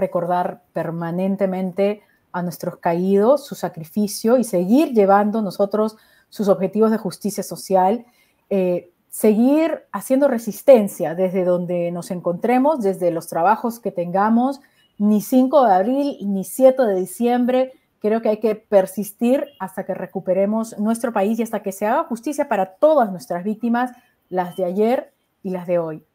recordar permanentemente a nuestros caídos, su sacrificio y seguir llevando nosotros sus objetivos de justicia social, eh, seguir haciendo resistencia desde donde nos encontremos, desde los trabajos que tengamos, ni 5 de abril ni 7 de diciembre. Creo que hay que persistir hasta que recuperemos nuestro país y hasta que se haga justicia para todas nuestras víctimas, las de ayer y las de hoy.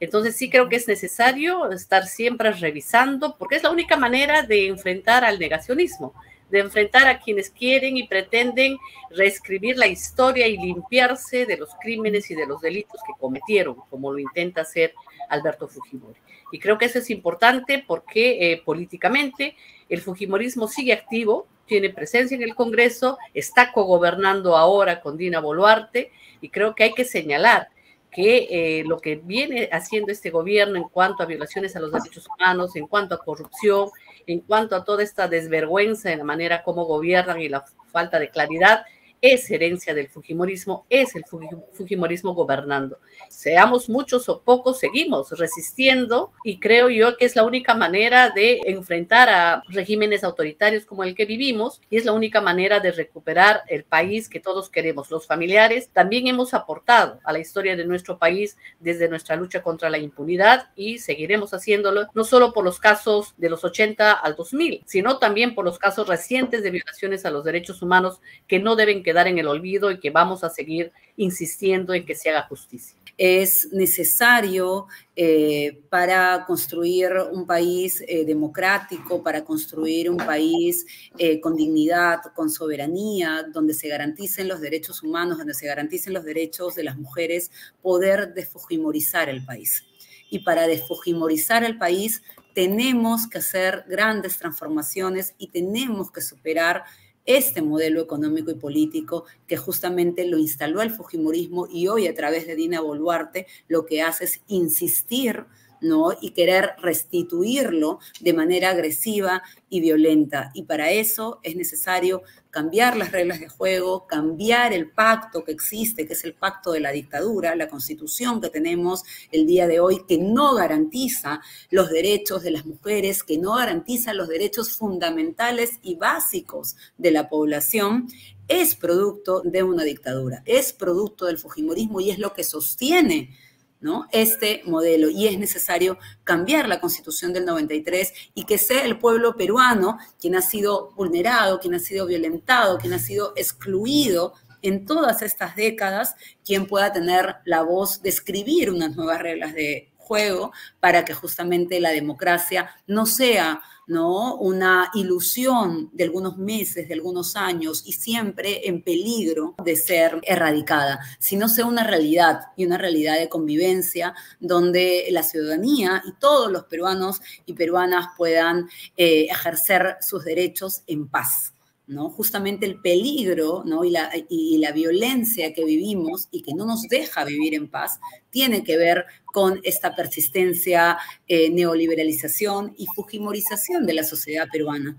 Entonces sí creo que es necesario estar siempre revisando, porque es la única manera de enfrentar al negacionismo, de enfrentar a quienes quieren y pretenden reescribir la historia y limpiarse de los crímenes y de los delitos que cometieron, como lo intenta hacer Alberto Fujimori. Y creo que eso es importante porque eh, políticamente el Fujimorismo sigue activo, tiene presencia en el Congreso, está cogobernando ahora con Dina Boluarte y creo que hay que señalar que eh, lo que viene haciendo este gobierno en cuanto a violaciones a los derechos humanos, en cuanto a corrupción, en cuanto a toda esta desvergüenza en la manera como gobiernan y la falta de claridad, es herencia del Fujimorismo, es el Fujimorismo gobernando. Seamos muchos o pocos, seguimos resistiendo y creo yo que es la única manera de enfrentar a regímenes autoritarios como el que vivimos y es la única manera de recuperar el país que todos queremos. Los familiares también hemos aportado a la historia de nuestro país desde nuestra lucha contra la impunidad y seguiremos haciéndolo, no solo por los casos de los 80 al 2000, sino también por los casos recientes de violaciones a los derechos humanos que no deben quedar en el olvido y que vamos a seguir insistiendo en que se haga justicia. Es necesario eh, para construir un país eh, democrático, para construir un país eh, con dignidad, con soberanía, donde se garanticen los derechos humanos, donde se garanticen los derechos de las mujeres, poder desfujimorizar el país. Y para desfujimorizar el país tenemos que hacer grandes transformaciones y tenemos que superar este modelo económico y político que justamente lo instaló el Fujimorismo y hoy a través de Dina Boluarte lo que hace es insistir ¿no? y querer restituirlo de manera agresiva y violenta. Y para eso es necesario cambiar las reglas de juego, cambiar el pacto que existe, que es el pacto de la dictadura, la constitución que tenemos el día de hoy, que no garantiza los derechos de las mujeres, que no garantiza los derechos fundamentales y básicos de la población, es producto de una dictadura, es producto del Fujimorismo y es lo que sostiene ¿no? este modelo y es necesario cambiar la constitución del 93 y que sea el pueblo peruano quien ha sido vulnerado, quien ha sido violentado, quien ha sido excluido en todas estas décadas, quien pueda tener la voz de escribir unas nuevas reglas de juego para que justamente la democracia no sea ¿no? una ilusión de algunos meses, de algunos años y siempre en peligro de ser erradicada, sino sea una realidad y una realidad de convivencia donde la ciudadanía y todos los peruanos y peruanas puedan eh, ejercer sus derechos en paz. ¿No? Justamente el peligro y, la, y la violencia que vivimos y que no nos deja vivir en paz tiene que ver con esta persistencia, eh, neoliberalización y fujimorización de la sociedad peruana.